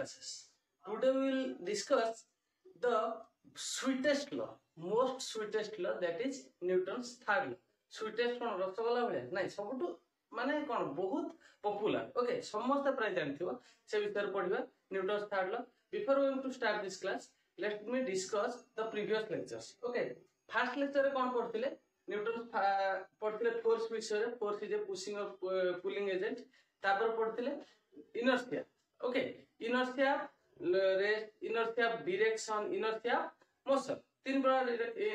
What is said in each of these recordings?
expenses. Today we will discuss the sweetest law, most sweetest law that is Newton's third law. Sweetest one, Rasagala, nice. How to Mane Kon, Bohut, popular. Okay, so most the present you are, Savitar Podiva, Newton's third law. Before we to start this class, let me discuss the previous lectures. Okay, first lecture upon Portile. Newton's portrait force, which is a force is a pushing of uh, pulling agent. Tapper portrait inertia. Okay inertia rest inertia direction inertia motion তিন প্রকার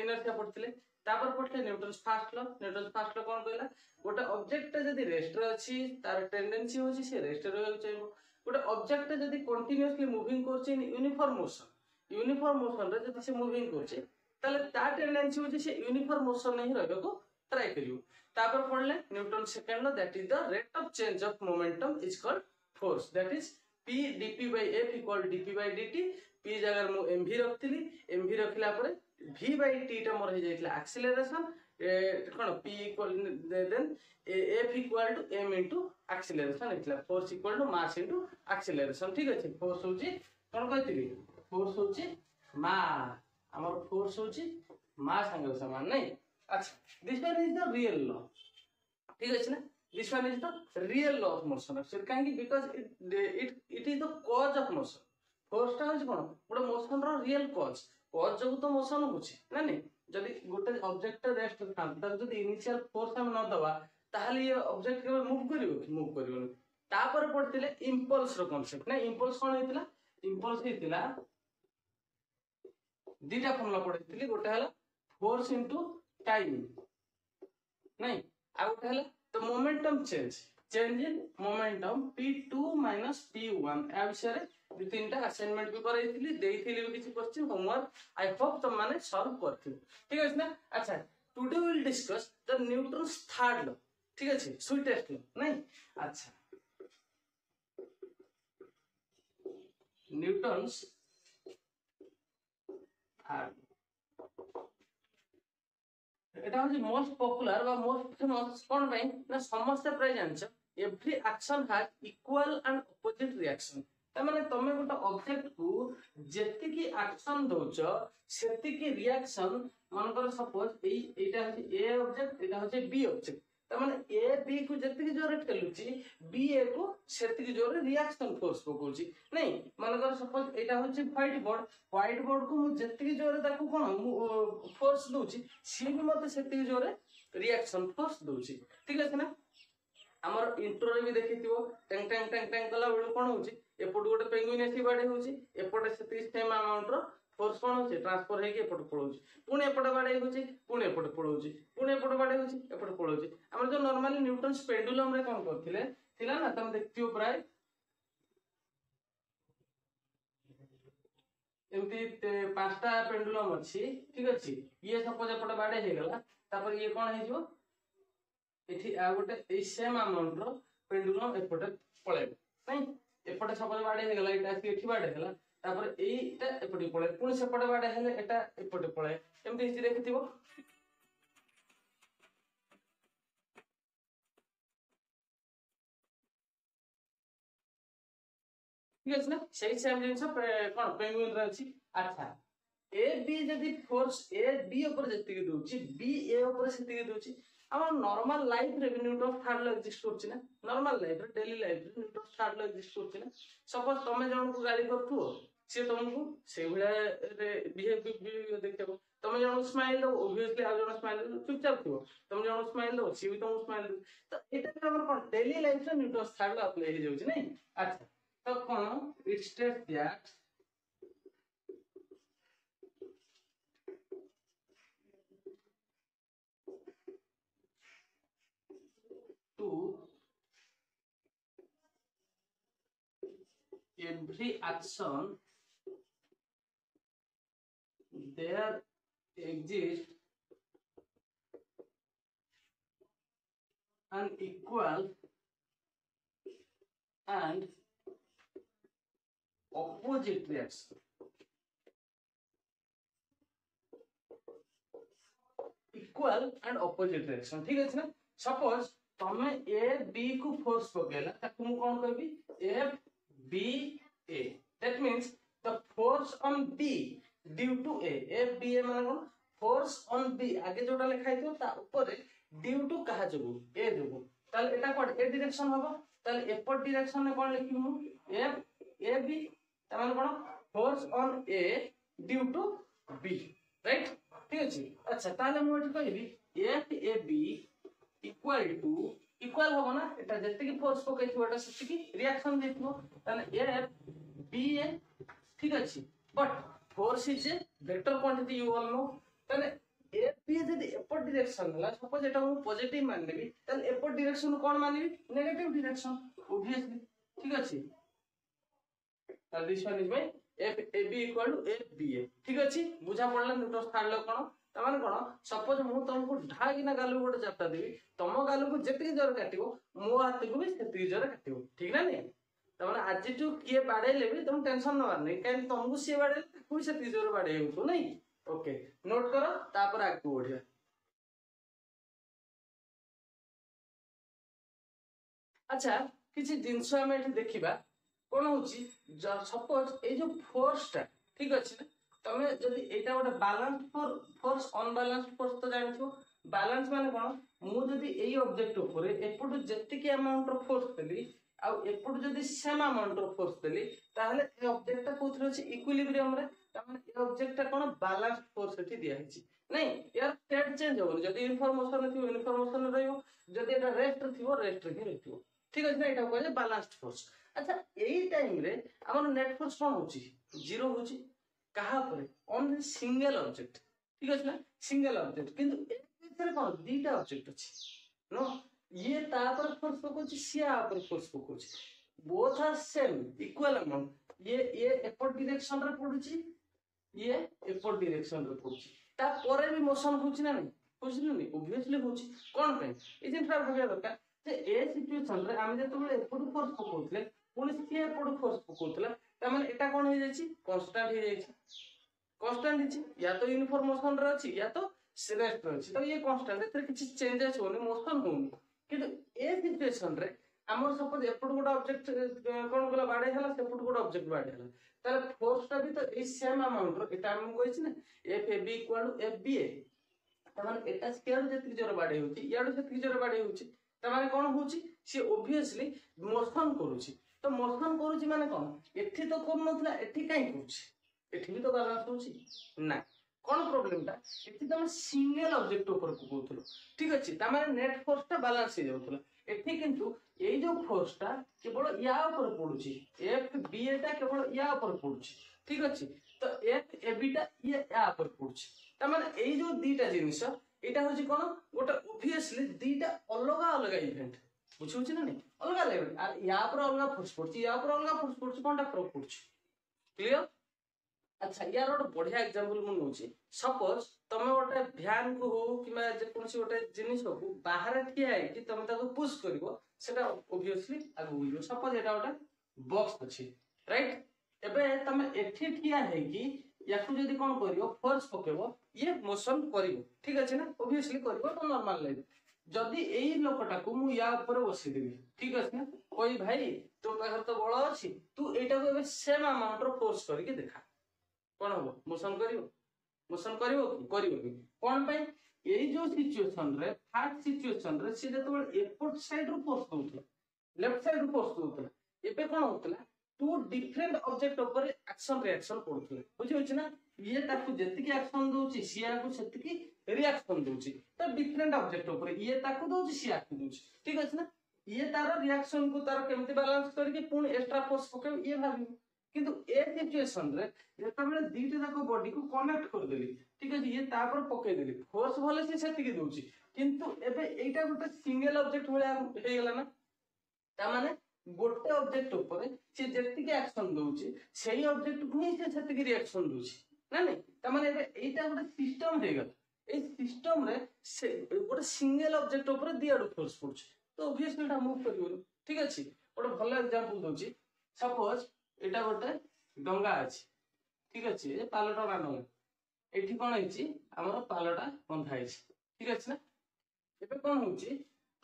inertia পড়িলে তারপর পড়লে Newton first law Newton first law কোণ কহিলা গোটে অবজেক্টটা যদি রেস্টরে ଅଛି তার টেন্ডেন্সি হচ্ছে সে রেস্টরে ରହିବାକୁ ଚାହିଁବ ଗୋଟେ ଅବଜେକ୍ଟଟା ଯଦି କଣ୍ଟିନ୍ୟୁଅସଲି ମୁଭିଂ କରୁଛି ୟୁନିଫର୍ମ ମୋସନ ୟୁନିଫର୍ମ ମୋସନରେ ଯଦି ସେ ମୁଭିଂ କରୁଛି ତାହେଲେ ତା ଟେଣ୍ଡେନ୍ସି ହେଉଛି ସେ ୟୁନିଫର୍ମ ମୋସନରେ ହିଁ ରହିବାକୁ ଟ୍ରାଏ କରିବ ତାପରେ ପଢିଲେ Newton second law that is the rate of change of momentum is called force that is P DP by F equal DP by DT P জায়গার মু এম ভি রাখি এম ভি রাখিলা পরে ভি বাই টিটা মোর হয়ে যাই acceleration কোণ P equal then F equal to M into acceleration হয়েছিল force equal to mass into acceleration ঠিক আছে ফোর্স হচ্ছে কোণ কইলি ফোর্স হচ্ছে মা আমার ফোর্স হচ্ছে মা সাংরে সমান নাই আচ্ছা this one is the real law ঠিক আছে না This one is the real law of motion of circuit because it, it, it is the cause of motion. First time is going to put a motion ର real cause cause of the motion of which? ନାଇଁ ଯଦି good object to rest ଥାନ୍ତା ତାକୁ ଯଦି initial force ଆମେ ନ ଦବା ତାହେଲେ ଇଏ object କେବେ move କରିବ କି move କରିବନି ତାପରେ ପଢିଥିଲେ impulse ର concept ନା impulse on ହେଇଥିଲା impulse ହେଇଥିଲା ଦିଟା ଫର୍ମୁଲା ପଢିଥିଲି ଗୋଟେ ହେଲା force into time ନାଇଁ ଆଉ ଗୋଟେ ହେଲା the momentum change change in momentum p2 minus p1 ଏହା ବିଷୟରେ ଦୁଇ ତିନିଟା ଆସାଇନମେଣ୍ଟ ବି କରାଇଥିଲି ଦେଇଥିଲି ବି କିଛି କୋଶ୍ଚିନ୍ ହୋମୱାର୍କ ଆଇ ହୋପ୍ ତମମାନେ ସଲ୍ଭ କରିଥିବ ଠିକ ଅଛି ନା ଆଚ୍ଛା today will discuss the Newton's third law ଠିକ ଅଛି ସୁଇଟେଷ୍ଟ ଲ ନାଇଁ ଆଚ୍ଛା ନ୍ୟୁଟନ୍ସ ଥାର୍ଡ এটা হচ্ছে মোস্ট পপুলার বা মোস্ট ফেমাস কোন ପାଇଁ ନା ସମସ୍ତେ ପ୍ରାୟ ଜାଣିଛ every action has equal and opposite reaction ତାମାନେ ତମେ ଗୋଟେ ଅବଜେକ୍ଟକୁ ଯେତିକି ଆକ୍ସନ ଦଉଛ ସେତିକି ରିଆକ୍ସନ ମନେକର ସପୋଜ ଏଇ ଏଇଟା ହଉଛି ଏ ଅବଜେକ୍ଟ ଏଇଟା ହଉଛି ବି ଅବଜେକ୍ଟ ତାମାନେ ଏ ବି କୁ ଯେତିକି ଜୋରରେ ଠେଲୁଛି ବି ଏ କୁ ସେତିକି ଜୋରରେ ରିଆକ୍ସନ ଫୋର୍ସ ପକଉଛି ନାଇଁ ମନେକର ସପୋଜ ଏଇଟା ହଉଛି ହ୍ୱାଇଟ୍ ବୋର୍ଡ ହ୍ୱାଇଟ୍ ବୋର୍ଡକୁ ମୁଁ ଯେତିକି ଜୋରରେ ତାକୁ କ'ଣ ମୁଁ ଫୋର୍ସ ଦଉଛି ସିଏ ବି ମୋତେ ସେତିକି ଜୋରରେ ରିଆକ୍ସନ ଫୋର୍ସ ଦଉଛି ଠିକ ଅଛି ନା ଆମର ଇଣ୍ଟ୍ରୋରେ ବି ଦେଖିଥିବ ଟ୍ୟାଙ୍ଗ ଟ୍ୟାଙ୍ଗ ଟ୍ୟାଙ୍ଗ ଟ୍ୟାଙ୍ଗ କଲା ବେଳକୁ କ'ଣ ହଉଛି ଏପଟୁ ଗୋଟେ ପେଙ୍ଗୁଇନ୍ ଏଠି ବାଡ଼େଇ ହଉଛି ଏପଟେ ସେତିକି ସେମ୍ ଆମାଉଣ୍ଟର ଫୋର୍ସ କ'ଣ ହେଉଛି ଟ୍ରାନ୍ସଫର୍ ହେଇକି ଏପଟେ ପଳାଉଛି ପୁଣି ଏପଟେ ବାଡ଼େଇ ହେଉଛି ପୁଣି ଏପଟେ ପଳାଉଛି ପୁଣି ଏପଟେ ବାଡ଼େଇ ହେଉଛି ଏପଟେ ପଳାଉଛି ଆମର ଯେଉଁ ନର୍ମାଲି ନ୍ୟୁଟନ୍ ସ୍ପେଣ୍ଡୁଲମ୍ରେ କ'ଣ କରିଥିଲେ ଥିଲା ନା ତମେ ଦେଖିଥିବ ପ୍ରାୟ ଏମିତି ପାଞ୍ଚଟା ପେଣ୍ଡୁଲମ୍ ଅଛି ଠିକ ଅଛି ଇଏ ସପୋଜ ଏପଟେ ବାଡ଼େଇ ହେଇଗଲା ତାପରେ ଇଏ କ'ଣ ହେଇଯିବ ଏଠି ଆଉ ଗୋଟେ ଏଇ ସେମ୍ ଆମାଉଣ୍ଟର ପେଣ୍ଡୁଲମ୍ ଏପଟେ ପଳେଇବ ନାଇଁ ଏପଟେ ସପୋଜ ବାଡ଼େଇ ହେଇଗଲା ଏଇଟା ଆସିକି ଏଠି ବାଡ଼େଇ ହେଲା তারপরে এইটা এপটে পড়ে ପଳାଏ সেপটে ସେପଟ হলে এটা এপটে পড়ে এমনি ଏମିତି রেখে দিব ঠিক আছে না সেই সেম জিনিস কোন পেঙ্গুইন রে আছে আচ্ছা এ বি যদি ফোর্স এ বি উপরে যেতিকি দଉଛି বি এ উপরে সেতিকি দଉଛି আমার নর্মাল লাইফ রে নিউটন থার্ড ল এক্সিস্ট করছে না নর্মাল লাইফ রে ডেইলি লাইফ রে নিউটন থার্ড ল এক্সিস্ট করছে না সাপোজ তুমি জনকু গাড়ি করছো ସିଏ ତମକୁ ସେଇଭଳିଆରେ ବିହେଭ୍ ଦେଖିବାକୁ ତମେ ଜଣକୁ ସ୍ମାଇଲ ଦବ ଓଭିୟସଲି ଆଉ ଜଣ ସ୍ମାଇଲ ଚୁପଚାପ ଥିବ ତମେ ଜଣକୁ ସ୍ମାଇଲ ଦବ ସିଏ ବି ତମକୁ ସ୍ମାଇଲ ଦବ ତ ଏଇଟା ବି ଆମର କଣ ଡେଲି ଲାଇଫରେ ନ୍ୟୁଟ୍ରନ୍ସ ଥାର୍ଡ ଆପ୍ଲାଏ ହେଇଯାଉଛି ନାଇଁ ଆଚ୍ଛା ତ କଣ it state that to every action there exists an equal and opposite reaction. Equal and opposite reaction ठीक है ना सपोज तमे ए बी को फोर्स पकेला ताकू मु कोन कहबी F B A that means the force on B due to A A B A ମାନେ କ'ଣ ଫୋର୍ସ ଅନ୍ ବି ଆଗେ ଯୋଉଟା ଲେଖା ହେଇଥିବ ତା ଉପରେ ଡ୍ୟୁ ଟୁ କାହା ଯୋଗୁ ଏ ଯୋଗୁ ତାହେଲେ ଏଟା କୁଆଡେ ଏ ଡିରେକ୍ସନ ହବ ତାହେଲେ ଏପଟ ଡିରେକ୍ସନରେ କ'ଣ ଲେଖିବି ମୁଁ ଏ ଏ ବି ତାମାନେ କ'ଣ force on A due to B right ଠିକ ଅଛି ଆଚ୍ଛା ତାହେଲେ ମୁଁ ଏଠି କହିବି F A B equal to equal ହବ ନା ଏଟା ଯେତିକି ଫୋର୍ସ ପକେଇଥିବ ଏଟା ସେତିକି ରିଆକ୍ସନ ଦେଇଥିବ ତାହେଲେ ଏଫ୍ ବି ଏ ଠିକ ଅଛି but four six vector quantity you all know ताने एपी यदि एपर डायरेक्शन होला सपोज एटा मु पॉजिटिव मान लेबी ताने एपर डायरेक्शन कोन मानबी नेगेटिव डायरेक्शन ओबवियसली ठीक अछि ताने this one is my F AB equal to F BA ठीक अछि बुझा पड़ला न्यूटन थर्ड लॉ कोन ତାମାନେ କଣ ସପୋଜ ମୁଁ ତମକୁ ଢାକିନା ଗାଲକୁ ଗୋଟେ ଚାପଟା ଦେବି ତମ ଗାଲକୁ ଯେତିକି ଜୋର କାଟିବ ମୋ ହାତକୁ ବି ସେତିକି ଜୋର କାଟିବ ଠିକ ନା ନାଇଁ ତମେ ଆଜିଠୁ କିଏ ବାଡ଼େଇଲେ ବି ତମେ ଟେନସନ ନେବାର ନାହିଁ କାହିଁକି ତମକୁ ସିଏ ବାଡ଼େଇଲେ ତାକୁ ବି ସେତିକି ଜୋରରେ ବାଡ଼େଇବୁ ନାଇଁ ଓକେ ନୋଟ କର ତାପରେ ଆଗକୁ ବଢିବା ଆଚ୍ଛା କିଛି ଜିନିଷ ଆମେ ଏଠି ଦେଖିବା କଣ ହଉଛି ସପୋଜ ଏଇ ଯୋଉ ଫୋର୍ସଟା ଠିକ ଅଛି ନା ତମେ ଯଦି ଏଇଟା ଗୋଟେ ବାଲାନ୍ସ ଫୋର୍ସ ଅନବାଲାନ୍ସ ଫୋର୍ସ ତ ଜାଣିଥିବ ବାଲାନ୍ସ ମାନେ କଣ ମୁଁ ଯଦି ଏଇ ଅବଜେକ୍ଟ ଉପରେ ଏପଟୁ ଯେତିକି ଆମାଉଣ୍ଟର ଫୋର୍ସ ଦେବି ଆଉ ଏପଟୁ ଯଦି ସେମ୍ ଆମାଉଣ୍ଟର ଫୋର୍ସ ଦେଲି ତାହେଲେ ଏ ଅବଜେକ୍ଟଟା କୋଉଥିରେ ଅଛି ଇକ୍ୱିଲିବ୍ରିୟମରେ ତାମାନେ ଏ ଅବଜେକ୍ଟଟା କ'ଣ ବାଲାନ୍ସ ଫୋର୍ସ ଏଠି ଦିଆହେଇଛି ନାଇଁ ଏହାର ଷ୍ଟେଟ୍ ଚେଞ୍ଜ ହବନି ଯଦି ଇନଫର୍ମେସନ୍ ଥିବ ଇନଫର୍ମେସନ୍ ରହିବ ଯଦି ଏଇଟା ରେଷ୍ଟରେ ଥିବ ରେଷ୍ଟରେ ହିଁ ରହିଥିବ ଠିକ୍ ଅଛି ନା ଏଇଟାକୁ କୁହାଯାଏ ବାଲାନ୍ସ ଫୋର୍ସ ଆଚ୍ଛା ଏଇ ଟାଇମ୍ରେ ଆମର ନେଟ୍ ଫୋର୍ସ କ'ଣ ହେଉଛି ଜିରୋ ହେଉଛି କାହା ଉପରେ ଅନ୍ ସିଙ୍ଗଲ ଅବଜେକ୍ଟ ଠିକ୍ ଅଛି ନା ସିଙ୍ଗଲ ଅବଜେକ୍ଟ କିନ୍ତୁ ଏ ଭିତରେ କ'ଣ ଦୁଇଟା ଅବଜେକ୍ଟ ଅଛି ନୁହଁ ये ता पर फोर्स पकाଉଛି ସିଏ ଆ ଉପରେ ଫୋର୍ସ ପକାଉଛି both are same equal amount ଇଏ ଇଏ ଏପଟ ଡିରେକ୍ସନରେ ପଡୁଛି ଇଏ ଏପଟ ଡିରେକ୍ସନରେ ପଡୁଛି ତାପରେ ବି ମୋସନ ହଉଛି ନା ନାହିଁ ହଉଛି ନା ନାହିଁ ଓଭିୟସଲି ହଉଛି କ'ଣ ପାଇଁ ଏଇ ଜିନିଷଟା ଭାବିବା ଦରକାର ଯେ ଏ ସିଚୁଏସନରେ ଆମେ ଯେତେବେଳେ ଏପଟୁ ଫୋର୍ସ ପକାଉଥିଲେ ପୁଣି ସିଏ ଏପଟୁ ଫୋର୍ସ ପକାଉଥିଲା ତାମାନେ ଏଟା କ'ଣ ହେଇଯାଇଛି କନଷ୍ଟାଣ୍ଟ ହେଇଯାଇଛି କନଷ୍ଟାଣ୍ଟ ହେଇଛି ୟା ତ ୟୁନିଫର୍ମ ମୋସନରେ ଅଛି ୟା ତ ରେଷ୍ଟରେ ଅଛି ତ ଇଏ କନଷ୍ଟାଣ୍ଟ ଏଥିରେ କିଛି ଚେଞ୍ଜେସ୍ ହଉନି ମୋସନ ହଉନି କିନ୍ତୁ ଏ ସିଚୁଏସନରେ ଆମର ସପୋଜ ଏପଟୁ ଗୋଟେ ଅବଜେକ୍ଟ କ'ଣ କଲା ବାଡ଼େଇ ହେଲା ସେପଟୁ ଗୋଟେ ଅବଜେକ୍ଟ ବାଡ଼େଇ ହେଲା ତାହେଲେ ଫୋର୍ସଟା ବି ତ ଏଇ ସେମ୍ ଆମାଉଣ୍ଟର ଏଇଟା ଆମକୁ କହିଛି ନା F A B equal F B A ତାମାନେ ଏଟା ସ୍କେୟାରୁ ଯେତିକି ଜୋର ବାଡ଼େଇ ହେଉଛି ଇଆଡ଼ୁ ସେତିକି ଜୋର ବାଡ଼େଇ ହେଉଛି ତାମାନେ କ'ଣ ହେଉଛି ସିଏ ଓଭିୟସଲି ମୋସନ୍ କରୁଛି ତ ମୋସନ୍ କରୁଛି ମାନେ କ'ଣ ଏଠି ତ କରୁନଥିଲା ଏଠି କାହିଁ କରୁଛି ଏଠି ବି ତ ବାଲାନ୍ସ ହେଉଛି ନା କ'ଣ ପ୍ରୋବ୍ଲେମଟା ଏଠି ତମେ ସିଙ୍ଗଲ ଅବଜେକ୍ଟ ଉପରକୁ କହୁଥିଲ ଠିକ ଅଛି ତା ମାନେ ନେଟ୍ ଫୋର୍ସଟା ବାଲାନ୍ସ ହେଇଯାଉଥିଲା ଏଠି କିନ୍ତୁ ଏଇ ଯୋଉ ଫୋର୍ସଟା କେବଳ ୟା ଉପରେ ପଡୁଛି ଏଫ୍ ବି ଏଟା କେବଳ ୟା ଉପରେ ପଡୁଛି ଠିକ ଅଛି ତ ଏଫ୍ ଏ ବିଟା ଇଏ ୟା ଉପରେ ପଡୁଛି ତା ମାନେ ଏଇ ଯୋଉ ଦିଟା ଜିନିଷ ଏଇଟା ହଉଛି କ'ଣ ଗୋଟେ ଓଭିୟସଲି ଦିଟା ଅଲଗା ଅଲଗା ଇଭେଣ୍ଟ ବୁଝିହଉଛି ନା ନାଇଁ ଅଲଗା ଅଲଗା ଇଭେଣ୍ଟ ୟା ଉପରେ ଅଲଗା ଫୋର୍ସ ପଡୁଛି ୟା ଉପରେ ଅଲଗା ଫୋର୍ସ ପଡୁଛି କ'ଣଟା ଫରକ ପଡୁଛି କ୍ଲିୟର ଆଚ୍ଛା ୟାର ଗୋଟେ ବଢିଆ ଏକ୍ଜାମ୍ପଲ ମୁଁ ନଉଛି ସପୋଜ ତମେ ଗୋଟେ ଭ୍ୟାନ୍ କୁ ହଉ କିମ୍ବା ଯେକୌଣସି ଗୋଟେ ଜିନିଷକୁ ବାହାରେ ଠିଆ ହେଇକି ତମେ ତାକୁ ପୁସ୍ କରିବ ସେଟା ଓଭିଅସଲି ଆଗକୁ ଯିବ ସପୋଜ ଏଟା ଗୋଟେ ବକ୍ସ ଅଛି ରାଇଟ ଏବେ ତମେ ଏଠି ଠିଆ ହେଇକି ୟାକୁ ଯଦି କଣ କରିବ ଫୋର୍ସ ପକେଇବ ଇଏ ମୋସନ କରିବ ଠିକ ଅଛି ନା ଓଭିଅସଲି କରିବ ତ ନର୍ମାଲ ଲାଇଫ ଯଦି ଏଇ ଲୋକଟାକୁ ମୁଁ ୟା ଉପରେ ବସେଇଦେବି ଠିକ ଅଛି ନା କହି ଭାଇ ତୋ ପାଖରେ ତ ବଳ ଅଛି ତୁ ଏଇଟାକୁ ଏବେ ସେମ୍ ଆମାଉଣ୍ଟର ଫୋର୍ସ କରିକି ଦେଖା କ'ଣ ହବ ମୋସନ୍ କରିବ ମୋସନ୍ କରିବ କି କରିବ କି କ'ଣ ପାଇଁ ଏଇ ଯୋଉ ସିଚୁଏସନରେ ଫାର୍ଷ୍ଟ ସିଚୁଏସନରେ ସେ ଯେତେବେଳେ ଏପଟ ସାଇଡ୍ରୁ ପୋଷ୍ଟ ଦଉଥିଲା ଲେଫ୍ଟ ସାଇଡ୍ରୁ ପୋଷ୍ଟ ଦଉଥିଲା ଏବେ କ'ଣ ହଉଥିଲା ଟୁ ଡିଫରେଣ୍ଟ ଅବଜେକ୍ଟ ଉପରେ ଆକ୍ସନ ରିଆକ୍ସନ ପଡୁଥିଲା ବୁଝିହଉଛି ନା ଇଏ ତାକୁ ଯେତିକି ଆକ୍ସନ ଦଉଛି ସିଏ ଆକୁ ସେତିକି ରିଆକ୍ସନ ଦଉଛି ତ ଡିଫରେଣ୍ଟ ଅବଜେକ୍ଟ ଉପରେ ଇଏ ତାକୁ ଦଉଛି ସିଏ ଆକୁ ଦଉଛି ଠିକ ଅଛି ନା ଇଏ ତାର ରିଆକ୍ସନକୁ ତାର କେମିତି ବାଲାନ୍ସ କରିକି ପୁଣି ଏକ୍ସଟ୍ରା ଫୋର୍ସ ପକେଇବ ଇଏ ଭାବିବ କିନ୍ତୁ ଏ ସିଚୁଏସନରେ ଯେତେବେଳେ ଦିଟା ଯାକ ବଡିକୁ କନେକ୍ଟ କରିଦେଲି ଠିକ ଅଛି ଇଏ ତାପରେ ପକେଇଦେଲି ଫୋର୍ସ ଭଲ ସେ ସେତିକି ଦଉଛି କିନ୍ତୁ ଏବେ ଏଇଟା ଗୋଟେ ସିଙ୍ଗଲ ଅବଜେକ୍ଟ ଭଳିଆ ହେଇଗଲା ନା ତାମାନେ ଗୋଟେ ଅବଜେକ୍ଟ ଉପରେ ସେ ଯେତିକି ଆକ୍ସନ ଦଉଛି ସେଇ ଅବଜେକ୍ଟକୁ ହିଁ ସେ ସେତିକି ରିଆକ୍ସନ ଦଉଛି ନା ନାଇଁ ତାମାନେ ଏବେ ଏଇଟା ଗୋଟେ ସିଷ୍ଟମ ହେଇଗଲା ଏଇ ସିଷ୍ଟମରେ ସେ ଗୋଟେ ସିଙ୍ଗଲ ଅବଜେକ୍ଟ ଉପରେ ଦିଆଡୁ ଫୋର୍ସ ପଡୁଛି ତ ଅଭିୟସଲି ଏଟା ମୁଭ୍ କରିବନି ଠିକ ଅଛି ଗୋଟେ ଭଲ ଏକ୍ସାମ୍ପଲ ଦଉଛି ସପୋଜ এটা ଗୋଟେ ଡଙ୍ଗା ଅଛି ଠିକ ଅଛି ଏ ପାଲଟା ମାନୁନି ଏଠି କଣ ହେଇଛି ଆମର ପାଲଟା ବନ୍ଧା ହେଇଛି ଠିକ ଅଛି ନା ଏବେ କଣ ହଉଛି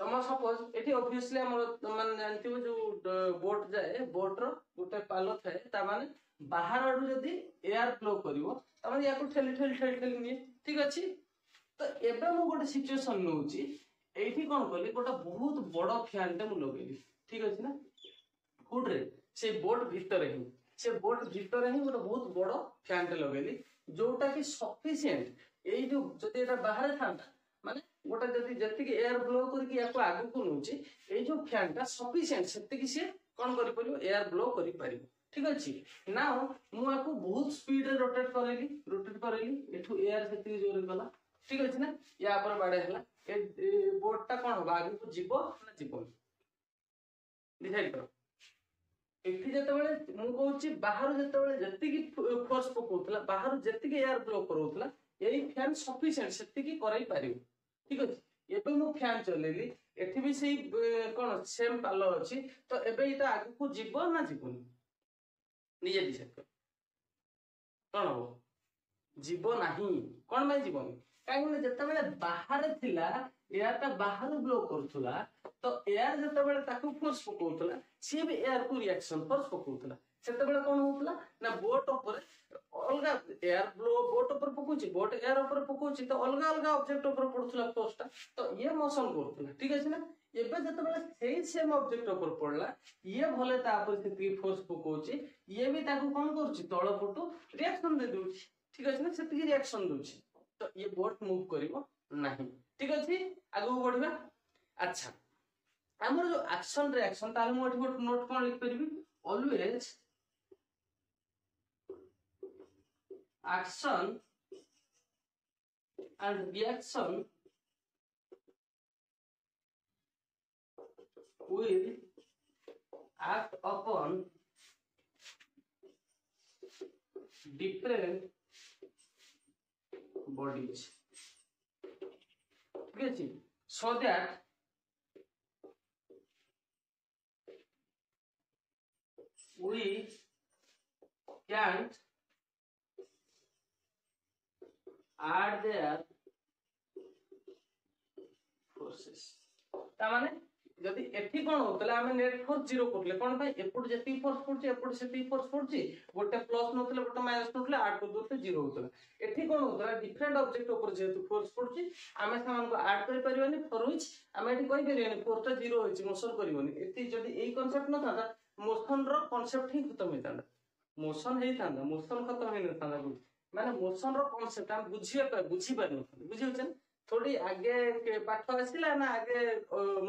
ତମ ସପୋଜ ଏଠି ଅବଭିୟସଲି ଆମର ତମେ ଜାଣିଥିବ ଯୋଉ ବୋଟ୍ ଯାଏ ବୋଟ୍ର ଗୋଟେ ପାଲ ଥାଏ ତା ମାନେ ବାହାର ଆଡୁ ଯଦି ଏୟାର ଫ୍ଲୋ କରିବ ତାମାନେ ୟାକୁ ଠେଲି ଠେଲି ଠେଲି ଠେଲି ନିଏ ଠିକ ଅଛି ତ ଏବେ ମୁଁ ଗୋଟେ ସିଚୁଏସନ ନଉଛି ଏଇଠି କଣ କଲି ଗୋଟେ ବହୁତ ବଡ ଫ୍ୟାନ୍ଟେ ମୁଁ ଲଗେଇଲି ଠିକ ଅଛି ନା ଫୁଡରେ ସେ ବୋର୍ଡ ଭିତରେ ହିଁ ସେ ବୋର୍ଡ ଭିତରେ ହିଁ ଗୋଟେ ବହୁତ ବଡ ଫ୍ୟାନ୍ଟେ ଲଗେଇଲି ଯୋଉଟା କି ସଫିସିଏଣ୍ଟ ଏଇ ଯୋଉ ଯଦି ଏଇଟା ବାହାରେ ଥାନ୍ତା ମାନେ ଗୋଟେ ଯଦି ଯେତିକି ଏୟାର ବ୍ଲୋ କରିକି ୟାକୁ ଆଗକୁ ନଉଛି ଏଇ ଯୋଉ ଫ୍ୟାନ୍ଟା ସଫିସିଏଣ୍ଟ ସେତିକି ସିଏ କଣ କରିପାରିବ ଏୟାର ବ୍ଲୋ କରିପାରିବ ଠିକ ଅଛି ନା ମୁଁ ୟାକୁ ବହୁତ ସ୍ପିଡରେ ରୋଟେଟ କରେଇଲି ରୋଟେଟ କରେଇଲି ଏଠୁ ଏୟାର ସେତିକି ଜୋରରେ ଗଲା ଠିକ ଅଛି ନା ୟା ଉପରେ ବାଡେଇ ହେଲା ଏ ବୋର୍ଡଟା କଣ ହବ ଆଗକୁ ଯିବ ନା ଯିବନି ଡିସାଇଡ କର ଏଠି ଯେତେବେଳେ ମୁଁ କହୁଛି ବାହାରୁ ଯେତେବେଳେ ଯେତିକି ଫୋର୍ସ ପକଉଥିଲା ବାହାରୁ ଯେତିକି ଏୟାର ବ୍ଲୋ କରଉଥିଲା ଏଇ ଫ୍ୟାନ୍ ସଫିସିଏଣ୍ଟ ସେତିକି କରାଇ ପାରିବ ଠିକ ଅଛି ଏବେ ମୁଁ ଫ୍ୟାନ୍ ଚଲେଇଲି ଏଠି ବି ସେଇ କଣ ସେମ୍ ପାଲ ଅଛି ତ ଏବେ ଏଇଟା ଆଗକୁ ଯିବ ନା ଯିବନି ନିଜେ ଡିସାଇଡ୍ କର କଣ ହବ ଯିବ ନାହିଁ କଣ ପାଇଁ ଯିବନି କାହିଁକି ନା ଯେତେବେଳେ ବାହାରେ ଥିଲା ଏୟାରଟା ବାହାରୁ ବ୍ଲୋ କରୁଥିଲା ତ ଏୟାର ଯେତେବେଳେ ତାକୁ ଫୋର୍ସ ପକଉଥିଲା ସିଏ ବି ଏୟାରକୁ ରିଆକ୍ସନ ଫୋର୍ସ ପକଉଥିଲା ସେତେବେଳେ କଣ ହଉଥିଲା ନା ବୋଟ ଉପରେ ଅଲଗା ଏୟାର ବ୍ଲୋ ବୋଟ ଉପରେ ପକଉଛି ବୋଟ ଏୟାର ଉପରେ ପକଉଛି ତ ଅଲଗା ଅଲଗା ଅବଜେକ୍ଟ ଉପରେ ପଡୁଥିଲା ଫୋର୍ସଟା ତ ଇଏ ମୋସନ କରୁଥିଲା ଠିକ ଅଛି ନା ଏବେ ଯେତେବେଳେ ସେଇ ସେମ୍ ଅବଜେକ୍ଟ ଉପରେ ପଡିଲା ଇଏ ଭଲେ ତା ଉପରେ ସେତିକି ଫୋର୍ସ ପକଉଛି ଇଏ ବି ତାକୁ କଣ କରୁଛି ତଳ ପଟୁ ରିଆକ୍ସନ ଦେଇ ଦଉଛି ଠିକ ଅଛି ନା ସେତିକି ରିଆକ୍ସନ ଦଉଛି ତ ଇଏ ବୋଟ ମୁଭ କରିବ ନାହିଁ ଠିକ ଅଛି ଆଗକୁ ବଢିବା ଆଚ୍ଛା ଆମର ଯୋଉ ଆକ୍ସନ ରିଆକ୍ସନ ତାହେଲେ ମୁଁ ଏଠି ଗୋଟେ ନୋଟ୍ କ'ଣ ଲେଖିପାରିବି always action and reaction will act upon different bodies ঠিক আছে so that we can't add their forces তা মানে যদি এটি কোণ হতলে আমি নেট ফোর্স জিরো করলে কোণ পাই এপট যেতি ফোর্স পড়ছে এপট সেতি ফোর্স পড়ছে গোটে প্লাস নতলে গোটে মাইনাস নতলে আড কর দতে জিরো হতলে এটি কোণ হতলে ডিফরেন্ট অবজেক্ট উপর যেহেতু ফোর্স পড়ছে আমি সেমানকে আড করি পারিবানি ফর হুইচ আমি এটি কই পারিবানি ফোর্সটা জিরো হইছে মোশন করিবনি এটি যদি এই কনসেপ্ট না থাকা ମୋସନ ର କନସେପ୍ଟ ହିଁ ଖତମ ହେଇଥାନ୍ତା ମୋସନ ହେଇଥାନ୍ତା ମୋସନ ଖତମ ହେଇନଥାନ୍ତା ମାନେ ମୋସନର କନସେପ୍ଟ ଆମେ ବୁଝିବା ବୁଝିପାରିନଥାନ୍ତେ ବୁଝିପାରୁଛେ ଥୋଡି ଆଗେ ପାଠ ଆସିଲା ନା ଆଗେ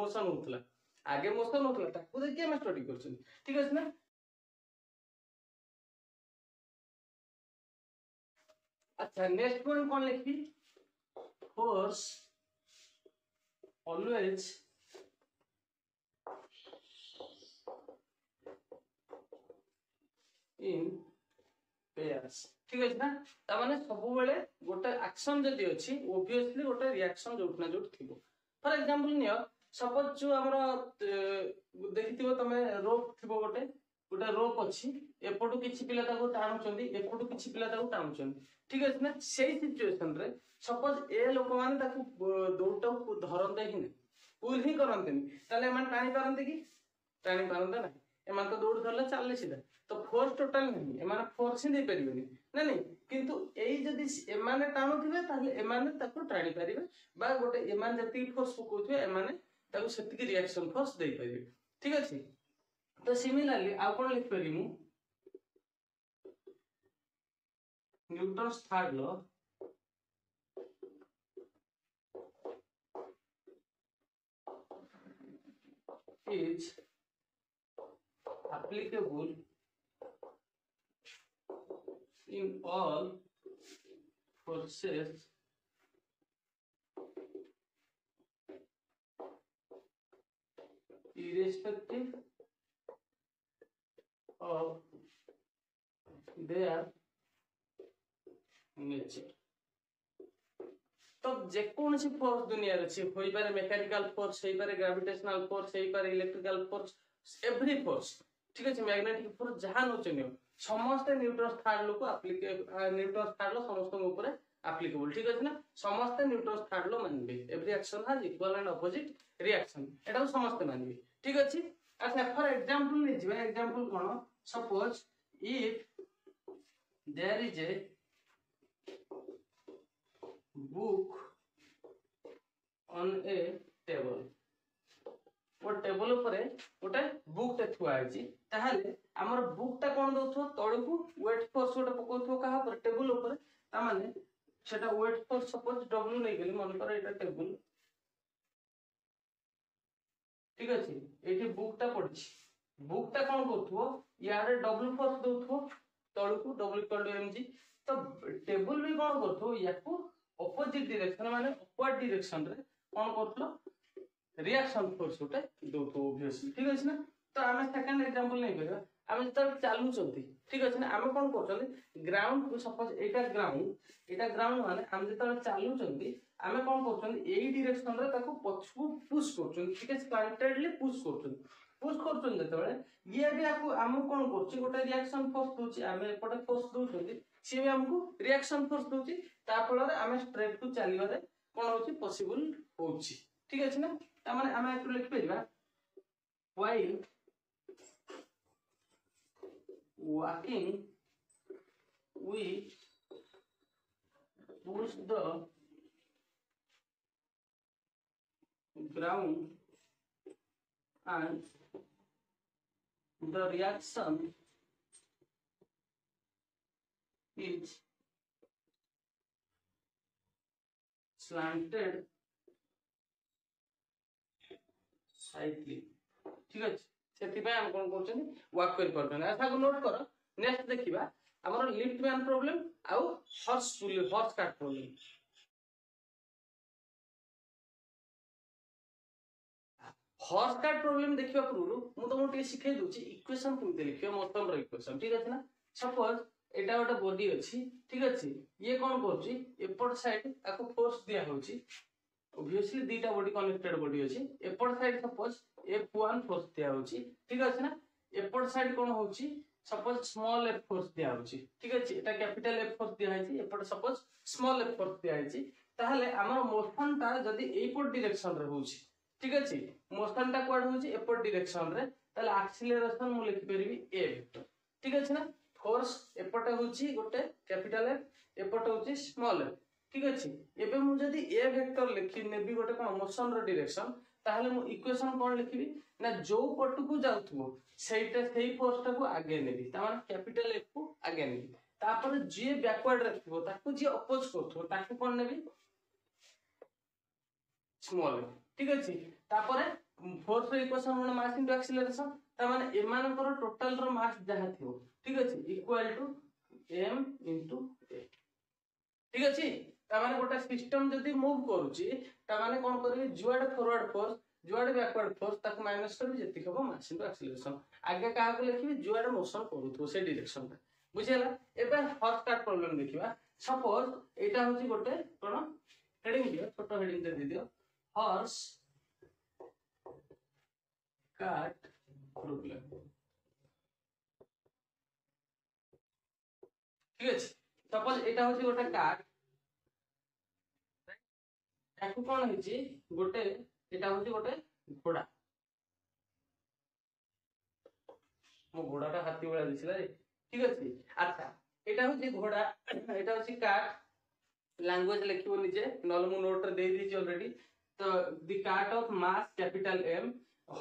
ମୋସନ ହଉଥିଲା ଆଗେ ମୋସନ ହଉଥିଲା ତାକୁ ଦେଖି ଆମେ ଷ୍ଟଡି କରୁଛନ୍ତି ଠିକ ଅଛି ନା ଆଚ୍ଛା নেক্সট ପଏଣ୍ଟ କଣ লিখি ଫୋର୍ସ অলওয়েজ ଇନ୍ ପେୟାର୍ସ ଠିକ ଅଛି ନା ତା ମାନେ ସବୁବେଳେ ଗୋଟେ ଆକ୍ସନ ଯଦି ଅଛି ଓଭିଅସଲି ଗୋଟେ ରିଆକ୍ସନ ଯୋଉଠି ନା ଯୋଉଠି ଥିବ ଫର ଏକ୍ସାମ୍ପଲ ନିଅ ସପୋଜ ଯୋଉ ଆମର ଦେଖିଥିବ ତମେ ରୋପ ଥିବ ଗୋଟେ ଗୋଟେ ରୋପ ଅଛି ଏପଟୁ କିଛି ପିଲା ତାକୁ ଟାଣୁଛନ୍ତି ଏପଟୁ କିଛି ପିଲା ତାକୁ ଟାଣୁଛନ୍ତି ଠିକ ଅଛି ନା ସେଇ ସିଚୁଏସନରେ ସପୋଜ ଏ ଲୋକମାନେ ତାକୁ ଦୌଡ଼ଟାକୁ ଧରନ୍ତେ ହିଁ ନାହିଁ ପୁଲ୍ ହିଁ କରନ୍ତିନି ତାହେଲେ ଏମାନେ ଟାଣି ପାରନ୍ତି କି ଟାଣି ପାରନ୍ତେ ନାହିଁ ଏମାନେ ତ ଦୌଡ଼ି ଧରିଲେ ଚାଲିଲେ ସିଧା ତ ଫୋର୍ ଟୋଟାଲ ନୁହେଁ ଏମାନେ ଫୋର୍ ହିଁ ଦେଇପାରିବେନି ନା ନାଇଁ କିନ୍ତୁ ଏଇ ଯଦି ଏମାନେ ଟାଣୁଥିବେ ତାହେଲେ ଏମାନେ ତାକୁ ଟାଣିପାରିବେ ବା ଗୋଟେ ଏମାନେ ଯେତିକି ଫୋର୍ସ ପକାଉଥିବେ ଏମାନେ ତାକୁ ସେତିକି ରିଆକ୍ସନ ଫୋର୍ସ ଦେଇପାରିବେ ଠିକ ଅଛି ତ ସିମିଲାରଲି ଆଉ କ'ଣ ଲେଖିପାରିବି ମୁଁ Newton's third law is applicable in all forces irrespective of their nature তো যেকোনসি ফোর্স দুনিয়ার আছে হইপারে মেকানিক্যাল ফোর্স হইপারে গ্রাভিটেশনাল ফোর্স হইপারে ইলেকট্রিক্যাল ফোর্স এভরি ফোর্স ঠিক আছে ম্যাগনেটিক ফোর্স যাহা নচনীয় ସମସ୍ତେ ନ୍ୟୁଟ୍ରସ ଥାର୍ଡ ଲୋକ ନ୍ୟୁଟ୍ରସ ଥାର୍ଡ ଲୋ ସମସ୍ତଙ୍କ ଉପରେ ଆପ୍ଲିକେବୁଲ ଠିକ ଅଛି ନା ସମସ୍ତେ ନ୍ୟୁଟ୍ରସ ଥାର୍ଡ ଲୋ ମାନିବେ every action has equal and opposite reaction ଏଟାକୁ ସମସ୍ତେ ମାନିବେ ଠିକ ଅଛି ଆଚ୍ଛା ଫର ଏକ୍ସାମ୍ପଲ ନେଇଯିବା ଏକ୍ସାମ୍ପଲ କଣ suppose if there is a book on a table ମୋ ଟେବୁଲ ଉପରେ ଗୋଟେ ବୁକ୍ଟେ ଥୁଆ ହେଇଛି ତାହେଲେ ଆମର ବୁକ୍ଟା କ'ଣ ଦଉଥିବ ତଳକୁ ୱେଟ୍ ଫୋର୍ସ ଗୋଟେ ପକଉଥିବ କାହା ଉପରେ ଟେବୁଲ ଉପରେ ତାମାନେ সেটা ওয়েট ফোর সাপোজ ডব্লিউ নেইগলি মনে করো এটা টেবুল ঠিক আছে এটি বুকটা পড়ছি বুকটা কোন করুব ইয়ারে ডব্লিউ ফোর্স দউথব তলকু ডব্লিউ কল এমজি তো টেবুল বি কোন করুব ইয়াকু অপোজিট ডিরেকশন মানে অপওয়ার্ড ডিরেকশন রে কোন করুব রিয়াকশন ফোর্স ଗୋଟେ ଦଉଥିବ ଓଭିଅସଲି ଠିକ ଅଛି ନା ତ ଆମେ ସେକେଣ୍ଡ ଏକ୍ସାମ୍ପଲ ନେଇପାରିବା ଆମେ ଯେତେବେଳେ ଚାଲୁଛନ୍ତି ଠିକ ଅଛି ନା ଆମେ କ'ଣ କରୁଛନ୍ତି ଗ୍ରାଉଣ୍ଡକୁ ସପୋଜ ଏଇଟା ଗ୍ରାଉଣ୍ଡ ଏଇଟା ଗ୍ରାଉଣ୍ଡ ମାନେ ଆମେ ଯେତେବେଳେ ଚାଲୁଛନ୍ତି ଆମେ କ'ଣ କରୁଛନ୍ତି ଏଇ ଡିରେକ୍ସନରେ ତାକୁ ପଛକୁ ପୁସ୍ କରୁଛନ୍ତି ଟିକେ ସ୍କାଣ୍ଟେଡଲି ପୁସ୍ କରୁଛନ୍ତି ପୁସ୍ କରୁଛନ୍ତି ଯେତେବେଳେ ଇଏ ବି ଆକୁ ଆମକୁ କ'ଣ କରୁଛି ଗୋଟେ ରିଆକ୍ସନ ଫୋର୍ସ ଦଉଛି ଆମେ ଏପଟେ ଫୋର୍ସ ଦଉଛନ୍ତି ସିଏ ବି ଆମକୁ ରିଆକ୍ସନ ଫୋର୍ସ ଦଉଛି ତା ଫଳରେ ଆମେ ଷ୍ଟ୍ରେଟ୍କୁ ଚାଲିବାରେ କ'ଣ ହେଉଛି ପସିବୁଲ ହେଉଛି ଠିକ ଅଛି ନା तम मैंने आम एक्टर लिख पेजी while walking we push the ground and the reaction is slanted ସାଇଟଲି ଠିକ ଅଛି ସେଥିପାଇଁ ଆମେ କଣ କରୁଛନ୍ତି ୱାକ୍ କରି ପାରୁଛନ୍ତି ଆଉ ତାକୁ ନୋଟ କର ନେକ୍ସଟ ଦେଖିବା ଆମର ଲିଫ୍ଟ ମ୍ୟାନ୍ ପ୍ରୋବ୍ଲେମ ଆଉ horse horse cart problem horse cart problem ଦେଖିବା ପୂର୍ବରୁ ମୁଁ ତମକୁ ଟିକେ ଶିଖେଇ ଦଉଛି ଇକ୍ୱେସନ କେମିତି ଲେଖିବ ମଟନର ଇକ୍ୱେସନ ଠିକ ଅଛି ନା ସପୋଜ ଏଇଟା ଗୋଟେ ବଡି ଅଛି ଠିକ ଅଛି ଇଏ କଣ କରୁଛି ଏପଟ ସାଇଡ ତାକୁ ଫୋର୍ସ ଦିଆ ହଉଛି অবভিয়াসলি দুইটা বডি কনেক্টেড বডি ଅଛି এপଟ সাইড सपोज F1 ফোর্স দিয়া হচ্ছে ঠিক আছে না এপট সাইড কোন হচ্ছে सपोज স্মল F ফোর্স দিয়া হচ্ছে ঠিক আছে এটা ক্যাপিটাল F ফোর্স দিয়া হইছে এপট सपोज স্মল F ফোর্স দিয়া হইছে তাহলে আমার মোশনটা যদি এইপট ডিরেকশন রে হচ্ছে ঠিক আছে মোশনটা কোয়াড হচ্ছে এপট ডিরেকশন রে তাহলে আক্সিলারেশন মু লিখি পারিবি a ভেক্টর ঠিক আছে না ফোর্স এপটে হচ্ছে গোটে ক্যাপিটাল F এপটে হচ্ছে স্মল F ঠিক আছে এবে মু যদি এ ভেক্টর লিখি নেবি গোটে কোন মোশন র ডিরেকশন তাহলে মু ইকুয়েশন কোন লিখিবি না যো পটকু যাউথু সেইটা সেই ফোর্সটাকু আগে নেবি তার মানে ক্যাপিটাল এফ কু আগে নেবি তারপরে যে ব্যাকওয়ার্ড রাখিব তাকে যে অপোজ করুথু তাকে কোন নেবি স্মল ঠিক আছে তারপরে ফোর্স র ইকুয়েশন মানে মাস ইনটু অ্যাক্সিলারেশন তার মানে এমানকর টোটাল র মাস যাহা থিব ঠিক আছে equal to M into A ঠিক আছে ତାମାନେ ଗୋଟେ ସିଷ୍ଟମ ଯଦି ମୁଭ୍ କରୁଛି ତାମାନେ କ'ଣ କରିବି ଯୁଆଡ଼େ ଫରୱାର୍ଡ ଫୋର୍ସ ଯୁଆଡ଼େ ବ୍ୟାକୱାର୍ଡ ଫୋର୍ସ ତାକୁ ମାଇନସ୍ କରିବି ଯେତିକି ହବ ମାସ୍ ଇନ୍ଟୁ ଆକ୍ସିଲେସନ୍ ଆଗେ କାହାକୁ ଲେଖିବି ଯୁଆଡ଼େ ମୋସନ କରୁଥିବ ସେ ଡିରେକ୍ସନଟା ବୁଝିହେଲା ଏବେ ହର୍ସକାର୍ଟ ପ୍ରୋବ୍ଲେମ୍ ଦେଖିବା ସପୋଜ ଏଇଟା ହେଉଛି ଗୋଟେ କ'ଣ ହେଡିଂ ଦିଅ ଛୋଟ ହେଡିଂ ଦେଇଦିଅ ହର୍ସ কাট প্রবলেম ঠিক আছে সাপোজ এটা হচ্ছে গোটা কাট ତାକୁ କ'ଣ ହେଇଛି ଗୋଟେ ଏଇଟା ହଉଛି ଗୋଟେ ଘୋଡ଼ା ମୋ ଘୋଡ଼ାଟା ହାତୀ ଭଳିଆ ଦିଶିଲା ରେ ଠିକ ଅଛି ଆଚ୍ଛା ଏଇଟା ହଉଛି ଘୋଡ଼ା ଏଇଟା ହଉଛି କାଟ୍ ଲାଙ୍ଗୁଏଜ ଲେଖିବ ନିଜେ ନହେଲେ ମୁଁ ନୋଟରେ ଦେଇ ଦେଇଛି ଅଲରେଡି ତ the cart of mass capital M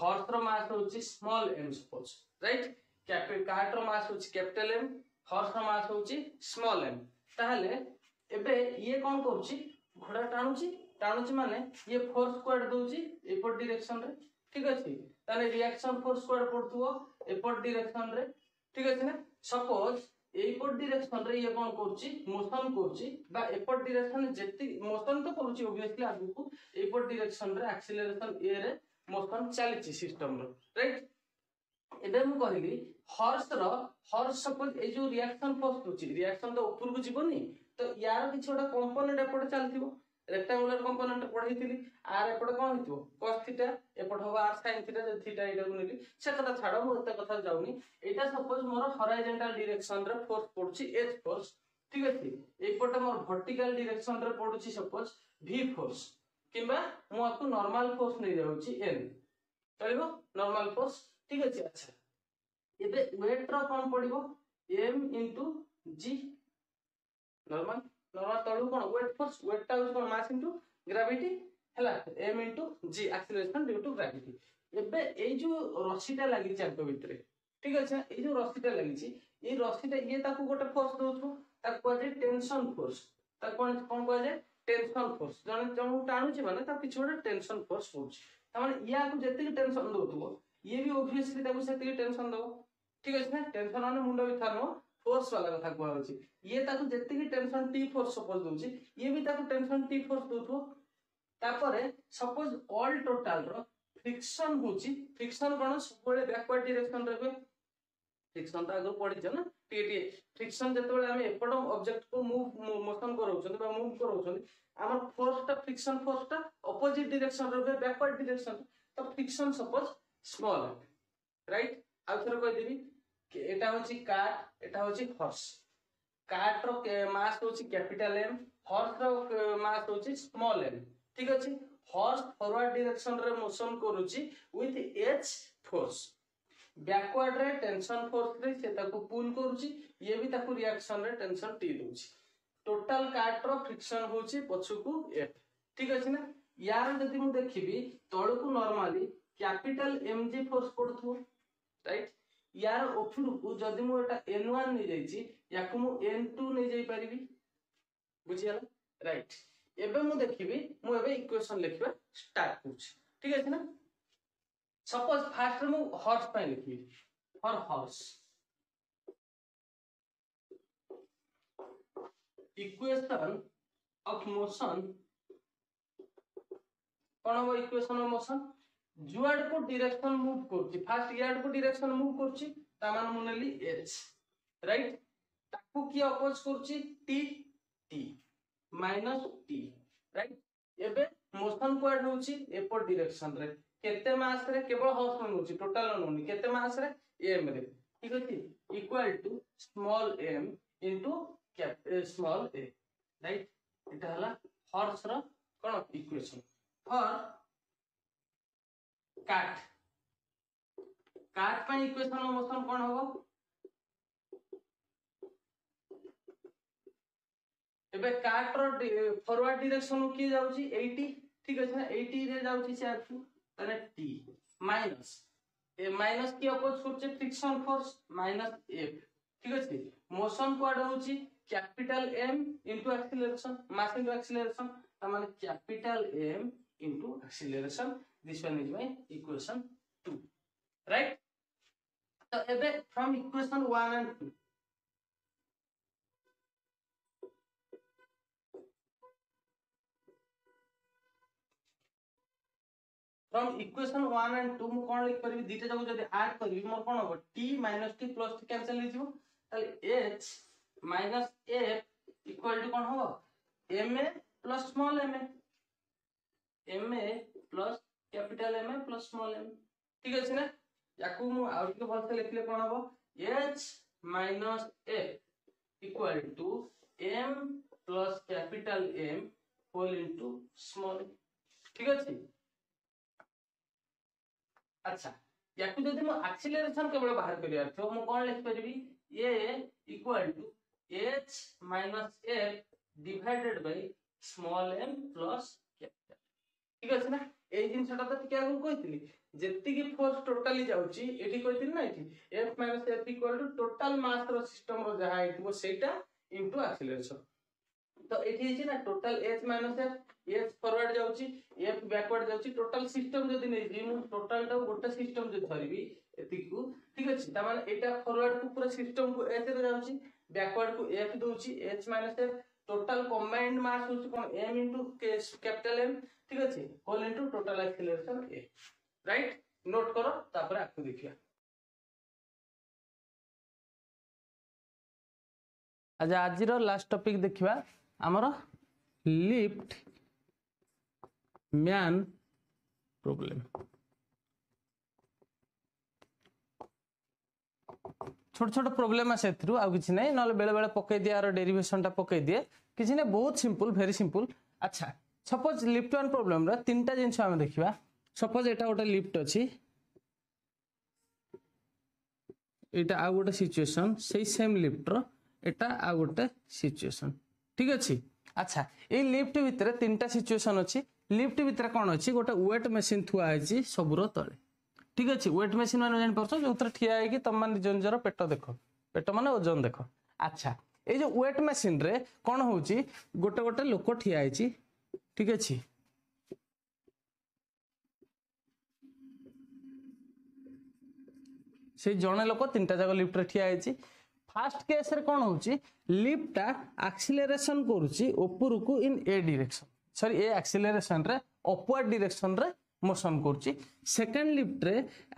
ହର୍ସର mass ହଉଛି ସ୍ମଲ୍ ଏମ୍ ସପୋଜ ରାଇଟ୍ କାଟ୍ର ମାସ୍ ହଉଛି କ୍ୟାପିଟାଲ ଏମ୍ ହର୍ସର ମାସ୍ ହଉଛି ସ୍ମଲ୍ ଏମ୍ ତାହେଲେ ଏବେ ଇଏ କ'ଣ କରୁଛି ଘୋଡ଼ା ଟାଣୁଛି টাণুছি মানে ইয়ে ফোর্স কুয়াড়ে দৌছি এপট ডিরেকশনরে ঠিক আছে তাহলে রিয়াকশন ফোর্স কুয়াড়ে পড়ুব এপট ডিরেকশনরে ঠিক আছে না সপোজ এইপট ডিরেকশনরে ইয়ে কোন করছি মোশন করছি বা এপট ডিরেকশনে যেতে মোশন তো করছি অবভিয়াসলি আগুকু এইপট ডিরেকশনরে আক্সিলারেশন ইয়েরে মোশন চালিছি সিস্টমর রাইট ଏବେ ମୁଁ କହିଲି ହର୍ସର ହର୍ସ ସପୋଜ ଏଇ ଯୋଉ ରିଆକ୍ସନ ଫୋର୍ସ ରହୁଛି ରିଆକ୍ସନ ତ ଉପରକୁ ଯିବନି ତ ୟାର କିଛି ଗୋଟେ କମ୍ପୋନେଣ୍ଟ ଏପଟେ ଚାଲିଥିବ রেক্টাঙ্গুলার কম্পোনেন্ট পড়াইলি আর এপটে কম হইতো কস থিটা এপট হব আর সাইন থিটা যে থিটা এইটাকে নেলি সে কথা ছাড় মু এত কথা যাওনি এটা সপোজ মোর হরাইজেন্টাল ডিরেকশন রে ফোর্স পড়ুছি এচ ফোর্স ঠিক আছে এইপটে মোর ভার্টিকাল ডিরেকশন রে পড়ুছি সপোজ ভি ফোর্স কিংবা মু আকু নর্মাল ফোর্স নেই যাচ্ছি এন চলিব নর্মাল ফোর্স ঠিক আছে আচ্ছা এবে ওয়েট র কোন পড়িব M into G normal normal ତଳକୁ କ'ଣ ୱେଟ୍ ଫୋର୍ସ ୱେଟ୍ଟା ହେଉଛି କ'ଣ ମାସ୍ ଇଣ୍ଟୁ ଗ୍ରାଭିଟି ହେଲା M into G acceleration due to gravity ଏବେ ଏଇ ଯୋଉ ରସିଟା ଲାଗିଛି ଆଙ୍କ ଭିତରେ ଠିକ ଅଛି ଏଇ ଯୋଉ ରସିଟା ଲାଗିଛି ଏଇ ରସିଟା ଇଏ ତାକୁ ଗୋଟେ ଫୋର୍ସ ଦଉଛୁ ତାକୁ କୁହାଯାଏ ଟେନସନ ଫୋର୍ସ ତାକୁ କ'ଣ କ'ଣ କୁହାଯାଏ ଟେନସନ ଫୋର୍ସ ଜଣେ ଜଣକୁ ଟାଣୁଛି ମାନେ ତାକୁ କିଛି ଗୋଟେ ଟେନସନ ଫୋର୍ସ ପଡୁଛି ତାମାନେ ଇଆକୁ ଯେତିକି ଟେନସନ ଦଉଥିବ ଇଏ ବି ଓଭିୟସଲି ତାକୁ ସେତିକି ଟେନସନ ଦବ ଠିକ ଅଛି ନା ଟେନସନ ମାନେ ମୁଣ୍ଡ ବିଥା ନୁହଁ फोर्स वाला कथा कहूँ ये G tension T force suppose दौर ये भी टेनसन टी फोर्स दौर सपोज अल टोटाल फ्रिक्शन हूँ फ्रिक्शन कौन सब बैकवर्ड डिरेक्शन रे फ्रिक्शन तो आगे पढ़ी ना टीए फ्रिक्शन जिते आम एपट अब्जेक्ट को मुव मोशन कराऊँ मुव कराऊँ आम फोर्सटा फ्रिक्शन फोर्सटा अपोजिट डिरेक्शन रे बैकवर्ड डिरेक्शन तो फ्रिक्शन सपोज स्मल रईट आउ थे कहीदेवी এটা হচ্ছে কাট এটা হচ্ছে হর্স কাট র মাস হচ্ছে ক্যাপিটাল এম হর্স র মাস হচ্ছে স্মল এম ঠিক আছে হর্স ফরওয়ার্ড ডিরেকশন রে মোশন করুচি উইথ এচ ফোর্স ব্যাকওয়ার্ড রে টেনশন ফোর্স রে সে তাকে পুল করুচি ইয়ে বি তাকে রিয়াকশন রে টেনশন টি দউচি টোটাল কাট র ফ্রিকশন হচ্ছে পছকু এফ ঠিক আছে না ইয়ার যদি মু দেখিবি তলকু normally capital M G force পড়ুথু right ୟାର ଉପରକୁ ଯଦି ମୁଁ ଏଟା ଏନ୍ ୱାନ୍ ନେଇଯାଇଛି ୟାକୁ ମୁଁ ଏନ୍ ଟୁ ନେଇଯାଇପାରିବି ବୁଝିଗଲା ରାଇଟ୍ ଏବେ ମୁଁ ଦେଖିବି ମୁଁ ଏବେ ଇକ୍ୱେସନ୍ ଲେଖିବା ଷ୍ଟାର୍ଟ କରୁଛି ଠିକ ଅଛି ନା ସପୋଜ ଫାର୍ଷ୍ଟରେ ମୁଁ ହର୍ସ ପାଇଁ ଲେଖିବି for horse equation of motion କ'ଣ ହବ ଇକ୍ୱେସନ୍ ଅଫ୍ ମୋସନ୍ ଯୁଆଡେ କୁ ଡିରେକ୍ସନ ମୁଭ କରୁଛି ଫାଷ୍ଟ ଇଆଡେ କୁ ଡିରେକ୍ସନ ମୁଭ କରୁଛି ତା ମାନେ ମୁଁ ନେଲି ଏଚ୍ ରାଇଟ ତାକୁ କିଏ ଅପୋଜ କରୁଛି T T minus T right ଏବେ ମୋସନ କୁଆଡେ ନଉଛି ଏପଟ ଡିରେକ୍ସନରେ କେତେ ମାସରେ କେବଳ ହର୍ସ ନଉଛି ଟୋଟାଲ ନଉନି କେତେ ମାସରେ ଏମ୍ ରେ ଠିକ ଅଛି equal to small M into small A right ଏଇଟା ହେଲା ହର୍ସର କଣ ଇକ୍ୱେସନ ଫର୍ କାଟ କାଟ ପାଇଁ ଇକ୍ୱେସନ ମୋସନ କ'ଣ ହବ ଏବେ କାଟର ଫରୱାର୍ଡ ଡିରେକ୍ସନ କିଏ ଯାଉଛି ଏଇଟି ଠିକ ଅଛି ନା ଏଇଟିରେ ଯାଉଛି ସେ ଆଗକୁ ତାହେଲେ ଟି ମାଇନସ মাইনাস কি অপোজ করছে ফ্রিকশন ফোর্স মাইনাস এফ ঠিক আছে মোশন কোয়াড হচ্ছে capital M into acceleration mass into acceleration তার মানে capital M into acceleration this one is my equation 2 right so ebe from equation 1 and 2 from equation one and two मु कौन लिख पारि दीटा जाक जब आड करी मोर कौन हम T minus T plus T cancel हो H minus F equal to कौन हम M A plus small M M A plus capital M plus small M ଠିକ ଅଛି ନା ୟାକୁ ମୁଁ ଆଉ ଟିକେ ଭଲସେ ଲେଖିଲେ କ'ଣ ହବ H minus F equal to M plus capital M whole into small ঠিক আছে আচ্ছা ইয়াকু যদি মু অ্যাক্সিলারেশন কেবল বাহার করিয়ার থিব মু কোন লিখ পারিবি A equal to H minus F divided by small M plus capital ঠিক ଅଛି ନା ଏଇ ଜିନିଷଟା ତ ଟିକେ ଆଗରୁ କହିଥିଲି ଯେତିକି ଫୋର୍ସ ଟୋଟାଲି ଯାଉଛି ଏଠି କହିଥିଲି ନା ଏଠି F minus F equal to total ମାସର ସିଷ୍ଟମର ଯାହା ହେଇଥିବ ସେଇଟା ଇନ୍ଟୁ ଆକ୍ସିଲେରେସନ ତ ଏଠି ହେଇଛି ନା total H minus F F forward ଯାଉଛି ଏଫ୍ ବ୍ୟାକୱାର୍ଡ ଯାଉଛି ଟୋଟାଲ ସିଷ୍ଟମ ଯଦି ନେଇଯିବି ମୁଁ ଟୋଟାଲଟାକୁ ଗୋଟେ ସିଷ୍ଟମ ଯଦି ଧରିବି ଏତିକିକୁ ଠିକ ଅଛି ତାମାନେ ଏଇଟା ଫରୱାର୍ଡକୁ ପୁରା ସିଷ୍ଟମକୁ ଏଚ୍ ରେ ଯାଉଛି ବ୍ୟାକୱାର୍ଡକୁ ଏଫ୍ ଦଉଛି H minus F total combined mass হচ্ছে কোন এম ইন্টু ক্যাপিটাল এম ঠিক আছে whole into total acceleration A right note করো তারপরে আকু দেখিয়া আচ্ছা, আজ আজির লাস্ট টপিক দেখিবা আমার লিফট ম্যান প্রবলেম ছোট ছোট প্রোবলেম আছে এর আউ কিছু নাই নহলে বেড়ে বেড়ে পকাই দিয়ে আর ডেরিভেসনটা পকাই দিয়ে କିଛି ନାହିଁ ବହୁତ ସିମ୍ପଲ୍ ଭେରି ସିମ୍ପଲ୍ ଆଚ୍ଛା ସପୋଜ୍ ଲିଫ୍ଟ ୱାନ୍ ପ୍ରୋବ୍ଲେମ୍ର ତିନିଟା ଜିନିଷ ଆମେ ଦେଖିବା ସପୋଜ୍ ଏଇଟା ଗୋଟେ ଲିଫ୍ଟ ଅଛି ଏଇଟା ଆଉ ଗୋଟେ ସିଚୁଏସନ୍ ସେଇ ସେମ୍ ଲିଫ୍ଟର ଏଇଟା ଆଉ ଗୋଟେ ସିଚୁଏସନ୍ ଠିକ୍ ଅଛି ଆଚ୍ଛା ଏଇ ଲିଫ୍ଟ ଭିତରେ ତିନିଟା ସିଚୁଏସନ୍ ଅଛି লিফ্ট ভিতরে কোণ অছি গোটে ওয়েট মেসিন থুয়া হয়েছি সবুর তলে ঠিক আছে ওয়েট মেসিন মানে জাঁপারছ যে ঠিয়া হয়েকি তোমার নিজ নিজের পেট দেখ পেট মানে ওজন দেখ আচ্ছা এই যে ୱେଟ୍ ମେସିନ୍ରେ କ'ଣ ହେଉଛି ଗୋଟେ ଗୋଟେ ଲୋକ ଠିଆ ହେଇଛି ଠିକ୍ ଅଛି সেই জনে লোক তিনটা যাক লিফ্টরে ঠিয়া হয়েছি ফার্স্ট কেসরে কোণ হচ্ছে লিফ্টটা আক্সিলেসন করুচি উপরকু in a direction sorry a acceleration রে অপওয়ার্ড ডিরেকশন রে মোশন করুচি সেকেন্ড লিফ্টরে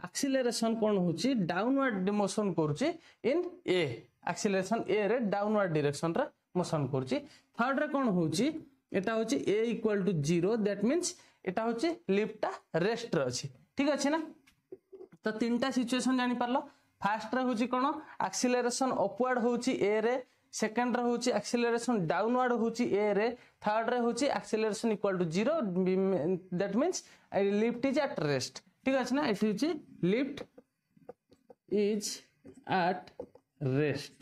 আক্সিলেসন কোণ হচ্ছে ডাউনওয়ার্ড মোশন করুচি ইন এ ଆକ୍ସିଲେସନ୍ ଏରେ ଡାଉନୱାର୍ଡ ଡିରେକ୍ସନ୍ରେ ମୋସନ୍ କରୁଛି ଥାର୍ଡ଼ରେ କ'ଣ ହେଉଛି এটা হচ্ছে a equal to zero that means এটা হচ্ছে লিফ্টটা রেস্টরে অছি ঠিক আছে না তো তিনটা সিচুয়েসন জাঁপারল ফার্স্টরে হচ্ছে কোণ আক্সিলেসন অপওয়ার্ড হচ্ছে এ রে সেকেন্ডরে হচ্ছে আক্সিলেসন ডাউনওয়ার্ড হচ্ছে এ রে থার্ডরে হচ্ছে acceleration equal to zero that means lift is at rest ঠিক আছে না এটি হচ্ছে লিফ্ট ইজ আট রেস্ট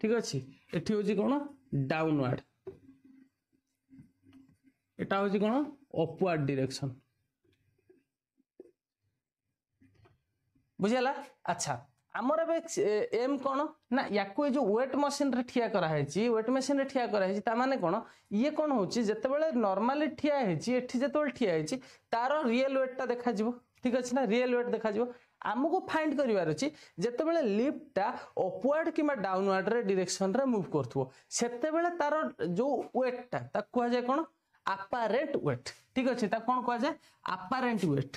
ঠিক ଅଛି ଏଠି ହେଉଛି କ'ଣ ଡାଉନୱାର୍ଡ଼ ଏଟା ହେଉଛି କ'ଣ ଅପୱାର୍ଡ଼ ଡିରେକ୍ସନ୍ ବୁଝିଗଲା ଆଚ୍ଛା ଆମର ଏବେ ଏମ୍ କ'ଣ ନା ୟାକୁ ଏ ଯେଉଁ ୱେଟ୍ ମେସିନ୍ରେ ଠିଆ କରାହେଇଛି ୱେଟ୍ ମେସିନ୍ରେ ଠିଆ କରାହେଇଛି ତା ମାନେ କ'ଣ ଇଏ କ'ଣ ହେଉଛି ଯେତେବେଳେ ନର୍ମାଲି ଠିଆ ହେଇଛି ଏଠି ଯେତେବେଳେ ଠିଆ ହେଇଛି ତାର ରିଏଲ୍ ୱେଟ୍ଟା ଦେଖାଯିବ ଠିକ ଅଛି ନା ରିଏଲ୍ ୱେଟ୍ ଦେଖାଯିବ ଆମକୁ ଫାଇଣ୍ଡ କରିବାର ଅଛି ଯେତେବେଳେ ଲିଫ୍ଟଟା ଅପୱାର୍ଡ଼ କିମ୍ବା ଡାଉନୱାର୍ଡ଼ରେ ଡିରେକ୍ସନ୍ରେ ମୁଭ୍ କରୁଥିବ ସେତେବେଳେ ତାର ଯେଉଁ ୱେଟ୍ଟା ତାକୁ କୁହାଯାଏ କ'ଣ ଆପାରେଣ୍ଟ ୱେଟ୍ ଠିକ୍ ଅଛି ତାକୁ କ'ଣ କୁହାଯାଏ ଆପାରେଣ୍ଟ ୱେଟ୍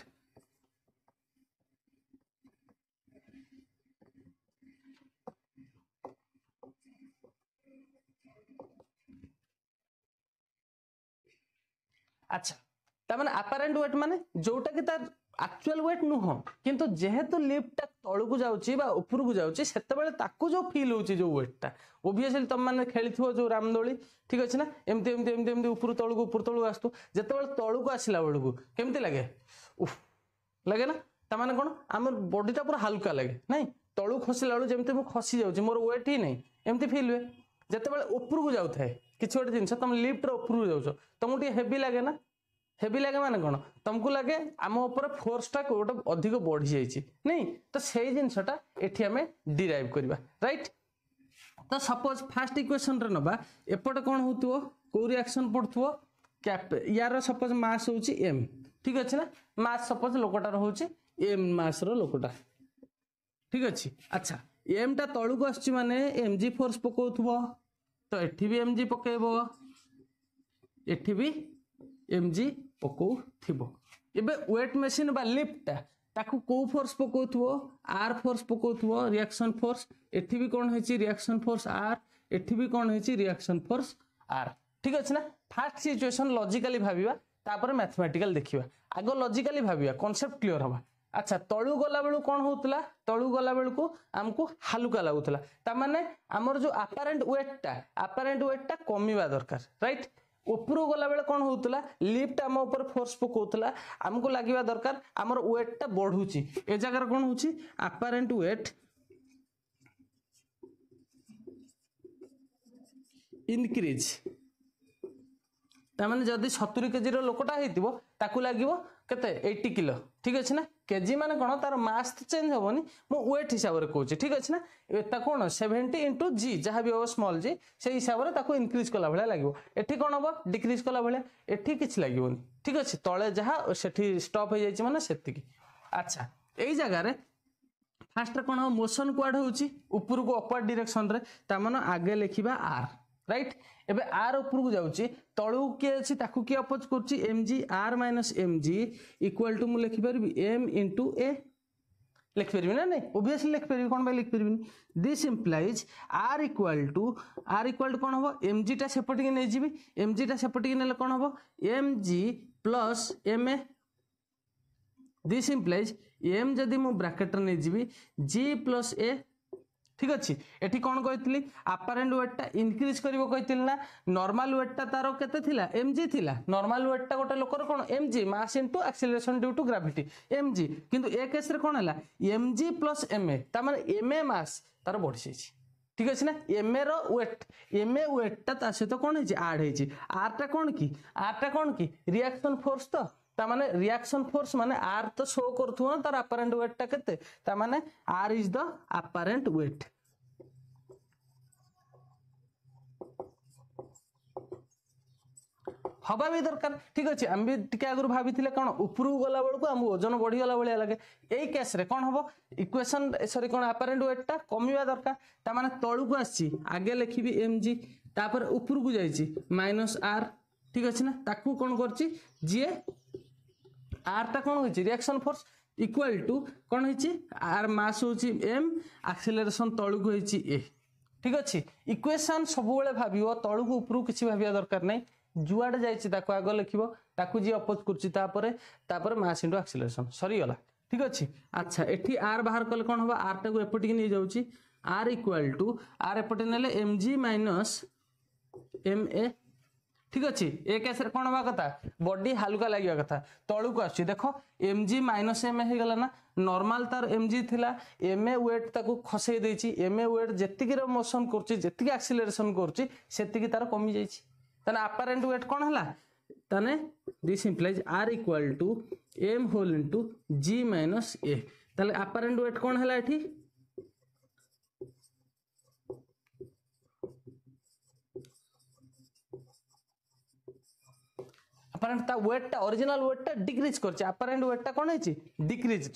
আচ্ছা তার মানে আপারেন্ট ওয়েট মানে যেটা কি তার ଆକ୍ଚୁଆଲ ୱେଟ୍ ନୁହଁ କିନ୍ତୁ ଯେହେତୁ ଲିଫ୍ଟଟା ତଳକୁ ଯାଉଛି ବା ଉପରକୁ ଯାଉଛି ସେତେବେଳେ ତାକୁ ଯେଉଁ ଫିଲ୍ ହେଉଛି ଯେଉଁ ୱେଟ୍ଟା ଓଭିୟସଲି ତମମାନେ ଖେଳିଥିବ ଯେଉଁ ରାମଦୋଳି ଠିକ୍ ଅଛି ନା ଏମିତି ଏମିତି ଏମିତି ଏମିତି ଉପରୁ ତଳକୁ ଉପରୁ ତଳକୁ ଆସୁଥିବ ଯେତେବେଳେ ତଳକୁ ଆସିଲା ବେଳକୁ କେମିତି ଲାଗେ ଉଫ୍ ଲାଗେ ନା ତାମାନେ କ'ଣ ଆମ ବଡ଼ିଟା ପୁରା ହାଲୁକା ଲାଗେ ନାଇଁ ତଳକୁ ଖସିଲା ବେଳକୁ ଯେମିତି ମୁଁ ଖସି ଯାଉଛି ମୋର ୱେଟ୍ ହିଁ ନାହିଁ ଏମିତି ଫିଲ୍ ହୁଏ ଯେତେବେଳେ ଉପରକୁ ଯାଉଥାଏ କିଛି ଗୋଟେ ଜିନିଷ ତମେ ଲିଫ୍ଟର ଉପରକୁ ଯାଉଛ ତମକୁ ଟିକେ ହେଭି ଲାଗେ ନା হেভি লাগে মানে କ'ଣ ତମକୁ ଲାଗେ ଆମ ଉପରେ ଫୋର୍ସଟା ଗୋଟେ ଅଧିକ ବଢ଼ିଯାଇଛି ନାଇଁ ତ ସେଇ ଜିନିଷଟା ଏଠି ଆମେ ଡିରାଇଭ୍ କରିବା ରାଇଟ୍ ତ ସପୋଜ୍ ଫାର୍ଷ୍ଟ ଇକ୍ୱେସନ୍ରେ ନେବା ଏପଟେ କ'ଣ ହେଉଥିବ କେଉଁ ରିଆକ୍ସନ୍ ପଡ଼ୁଥିବ କ୍ୟାପ୍ ୟାର ସପୋଜ୍ ମାସ୍ ହେଉଛି ଏମ୍ ଠିକ୍ ଅଛି ନା ମାସ୍ ସପୋଜ୍ ଲୋକଟାର ହେଉଛି ଏମ୍ ମାସ୍ର ଲୋକଟା ଠିକ୍ ଅଛି ଆଚ୍ଛା ଏମ୍ଟା ତଳକୁ ଆସୁଛି ମାନେ ଏମ୍ ଜି ଫୋର୍ସ ପକାଉଥିବ ତ ଏଠି ବି ଏମ୍ ଜି ପକାଇବ ଏଠି ବି ଏମ୍ ଜି ପକାଉଥିବ ଏବେ ୱେଟ୍ ମେସିନ୍ ବା ଲିଫ୍ଟଟା ତାକୁ କେଉଁ ଫୋର୍ସ ପକାଉଥିବ ଆର୍ ଫୋର୍ସ ପକାଉଥିବ ରିଆକ୍ସନ୍ ଫୋର୍ସ ଏଠି ବି କ'ଣ ହେଇଛି ରିଆକ୍ସନ୍ ଫୋର୍ସ ଆର୍ ଏଠି ବି କ'ଣ ହେଇଛି ରିଆକ୍ସନ୍ ଫୋର୍ସ ଆର୍ ଠିକ୍ ଅଛି ନା ଫାର୍ଷ୍ଟ ସିଚୁଏସନ୍ ଲଜିକାଲି ଭାବିବା ତାପରେ ମ୍ୟାଥମେଟିକାଲ ଦେଖିବା ଆଗ ଲଜିକାଲି ଭାବିବା କନସେପ୍ଟ କ୍ଲିଅର ହେବା ଆଚ୍ଛା ତଳୁ ଗଲାବେଳକୁ କ'ଣ ହେଉଥିଲା ତଳୁ ଗଲାବେଳକୁ ଆମକୁ ହାଲୁକା ଲାଗୁଥିଲା ତାମାନେ ଆମର ଯେଉଁ ଆପାରେଣ୍ଟ ୱେଟ୍ଟା ଆପାରେଣ୍ଟ ୱେଟ୍ଟା କମିବା ଦରକାର ରାଇଟ୍ ଉପରକୁ ଗଲାବେଳେ କ'ଣ ହେଉଥିଲା ଲିଫ୍ଟ ଆମ ଉପରେ ଫୋର୍ସ ପକାଉଥିଲା ଆମକୁ ଲାଗିବା ଦରକାର ଆମର ୱେଟ୍ଟା ବଢ଼ୁଛି ଏ ଜାଗାରେ କ'ଣ ହେଉଛି ଆପାରେଣ୍ଟ ୱେଟ୍ ଇନକ୍ରିଜ୍ ତାମାନେ ଯଦି ସତୁରି କେଜିର ଲୋକଟା ହେଇଥିବ ତାକୁ ଲାଗିବ କେତେ ଏଇଟି କିଲୋ ଠିକ୍ ଅଛି ନା କେଜି ମାନେ କ'ଣ ତାର ମାସ୍ ଚେଞ୍ଜ ହେବନି ମୁଁ ୱେଟ୍ ହିସାବରେ କହୁଛି ଠିକ୍ ଅଛି ନା ଏତା କ'ଣ ସେଭେଣ୍ଟି ଇଣ୍ଟୁ ଜି ଯାହା ବି ହେବ ସ୍ମଲ୍ ଜି ସେଇ ହିସାବରେ ତାକୁ ଇନକ୍ରିଜ୍ କଲା ଭଳିଆ ଲାଗିବ ଏଠି କ'ଣ ହେବ ଡିକ୍ରିଜ୍ କଲା ଭଳିଆ ଏଠି କିଛି ଲାଗିବନି ଠିକ୍ ଅଛି ତଳେ ଯାହା ସେଠି ଷ୍ଟପ୍ ହେଇଯାଇଛି ମାନେ ସେତିକି ଆଚ୍ଛା ଏଇ ଜାଗାରେ ଫାଷ୍ଟରେ କ'ଣ ମୋସନ୍ କୁଆଡ଼େ ହେଉଛି ଉପରକୁ ଅପୱାର୍ଡ଼ ଡିରେକ୍ସନ୍ରେ ତା ମାନେ ଆଗେ ଲେଖିବା ଆର୍ রাইট এবে আর উপরকু যাচ্ছি তলু কি আছে তাকে কি অপোজ করছি m g R minus m g equal to মু লিখিপারি এম ইন্টু এ লিখিপারি না নাই ওভিয়সলি লিখিপারি কোণ পাই লিখিপারি this implies R equal to R equal to কোণ হব এম জিটা সেপটিকে নিয়ে যাবি এম জিটা সেপটিকে নেলে কোণ হব M G plus M A this implies M যদি মু ব্রাকেটরে নিয়ে যাবি জি প্লস এ ঠিক ଅଛି ଏଠି କ'ଣ କହିଥିଲି ଆପାରେଣ୍ଟ ୱେଟ୍ଟା ଇନକ୍ରିଜ୍ କରିବ କହିଥିଲି ନା ନର୍ମାଲ୍ ୱେଟ୍ଟା ତାର କେତେ ଥିଲା ଏମ୍ ଜି ଥିଲା ନର୍ମାଲ୍ ୱେଟ୍ଟା ଗୋଟେ ଲୋକର କ'ଣ m g mass into acceleration due to gravity m g କିନ୍ତୁ ଏ କେସ୍ରେ କ'ଣ ହେଲା m g plus m a ତା ମାନେ ଏମ୍ ଏ ମାସ୍ ତାର ବଢ଼ିଯାଇଛି ঠিক আছে না এম এর ওয়েট এম এ ওয়েটটা তার সহ কোণ হয়েছে আড হয়েছে আরটা কোণ কি আরটা কোণ কি রিয়াকশন ফোর্স তো রিয়াকশন ফোর্স মানে আর মানে তো শো ଶୋ না তার ତାର ওয়েটটা ୱେଟ୍ଟା କେତେ মানে R is the apparent weight হবা বি দরকার ঠিক আছে আমি বি টিকে আগর ভাবিলে কোণ উপরু গলা বেড়ে আমি ওজন বড়িগলা ভাগ লাগে এই কেস্রে কোণ হব ইকুয়েসন সরি কোণ আপারেন্ট ওয়েটটা কমিবা দরকার তা মানে তলকু আসছি আগে লেখিবি এম জি তাপরে উপরকু যাইছি মাইনস আর ঠিক আছে না তাকে কোণ করছি যিয়ে আরটা কোণ হয়েছে রিয়াকশন ফোর্স ইকুয়াল টু কোণ হয়েছে আর মাস হচ্ছে এম আক্সিলেরেসন তলুক হয়েছে এ ঠিক আছে ইকুয়েসন সবুলে ভাবিব তলুক উপরু কিছু ভাবিয়া দরকার নাই যুয়াড়ে যাইছি তাকে আগ লিখব তাকে যে অপোজ করছি তাপরে তাপরে মাস ইন্টু আক্সিলেরেসন সরিগলা ঠিক আছে আচ্ছা এটি আর বাহার কলে কোণ হব আরটা এপটিকে নিয়ে যাচ্ছি আর ইকুয়াল টু আর এপটে নেলে M G minus M A ठीक अच्छे ए कैस कौन हवा कथ बडी हालुका लगे कथा तौक आस एम जि माइनस एम एगलाना नर्माल तार एम जि थी एम ए वेट ताको खसई M A weight G motion करती आक्सिलेरेसन जाने आपरेन्ट व्वेट कौन है तेने this implies R equal to m whole into g minus a तो आपरेन्ट व्वेट कौन है আপারেন্ট তা ওয়েটটা অরিজিনাল ওয়েটটা ডিক্রিজ করছে আপারেন্ট ওয়েটটা কোণ হয়েছে ডিক্রিজড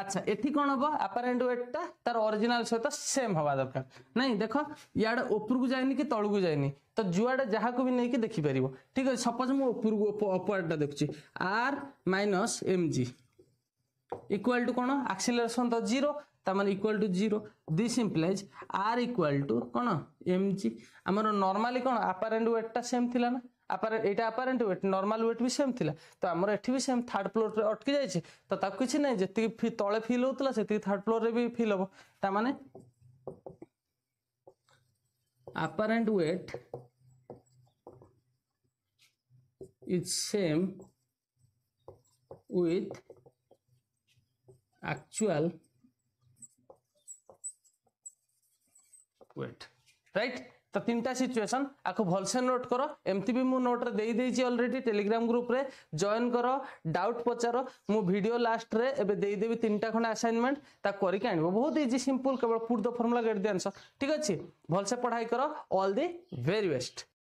আচ্ছা এটি কোণ হব আপারেন্ট ওয়েটটা তার অরিজিনাল সহিত সেম হওয়া দরকার নাই দেখ ইয়াড়ে উপরকু যায়নি কি তলকু যায়নি তো যুয়াড়ে যাহাকে বি নেইকি দেখিপারিব ঠিক আছে সপোজ মু উপরকু অপওয়ার্ডটা দেখুছি R minus M G equal to কোণ আক্সিলারেশন তো জিরো তার মানে equal to zero this implies R equal to কোণ এমজি আমার নর্মালি কোণ আপারেন্ট ওয়েটটা সেম লা না ଆପାରେଣ୍ଟ ଏଇଟା ଆପାରେଣ୍ଟ ୱେଟ୍ ନର୍ମାଲ ୱେଟ୍ ବି ସେମ୍ ଥିଲା ତ ଆମର ଏଠି ବି ସେମ୍ ଥାର୍ଡ଼ ଫ୍ଲୋରରେ ଅଟକି ଯାଇଛି ତ ତାକୁ କିଛି ନାହିଁ ଯେତିକି ତଳେ ଫିଲ୍ ହେଉଥିଲା ସେତିକି ଥାର୍ଡ଼ ଫ୍ଲୋରରେ ବି ଫିଲ୍ ହେବ ତା ମାନେ apparent weight is same with actual weight right তো তিনটা সিচুয়েসন আকু ভালসে নোট কর এমতি বি মু নোটরে দেই দেইছি অলরেডি টেলিগ্রাম গ্রুপরে জয়েন কর ডাউট পচার মু ভিডিও লাস্টরে এবে দেই দেবি তিনটা খন্ড আসাইনমেন্ট তা করিকে আনব বহুত easy simple cable put the formula get the answer ঠিক আছে ভালসে পড়াই কর অল দি ভেরি বেস্ট